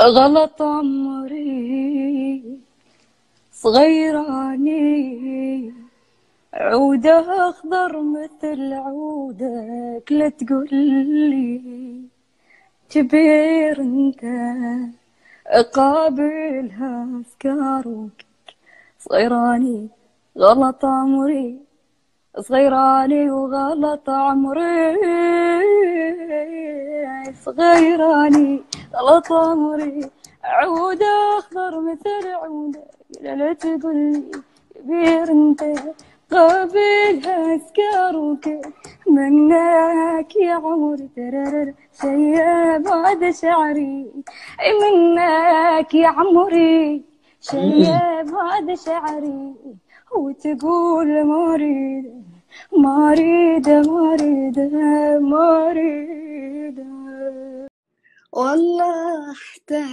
غلط عمري صغيراني عودة أخضر مثل عودك لا تقولي كبير أنت قابلها أفكارك صغيراني غلط عمري صغيراني وغلط عمري. صغيراني غلط عمري عودة أخضر مثل عودة. لا تقولي كبير انت قابلها أفكارك منك يا عمري ترى شيء بعد شعري. منك يا عمري شيء بعد شعري. وتقول ما اريد ما اريد ما اريد ما اريد والله احتاج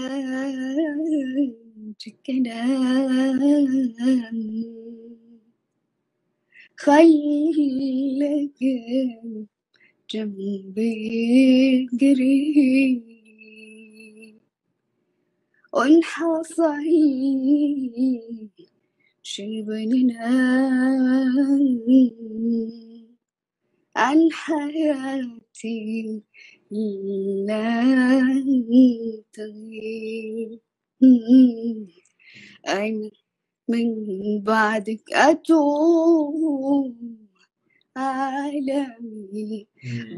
كلام خليك جنبي قريب. وانحصل شي بيننا عن حياتي لا تغيب أنا من بعدك أتوب؟ عالمي.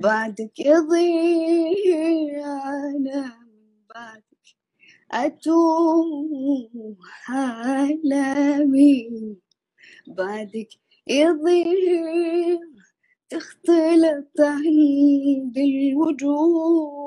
بعدك يضيع. أنا من بعدك أتوه عالمي. بعدك يضيع. تختلط عند الوجوه